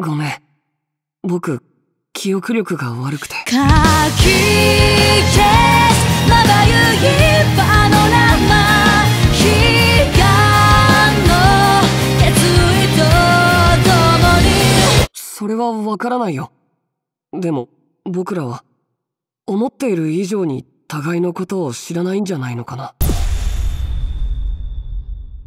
ごめん。僕、記憶力が悪くて。かき消すまばゆいパノラマ悲願の決意と共にそれはわからないよ。でも、僕らは、思っている以上に互いのことを知らないんじゃないのかな。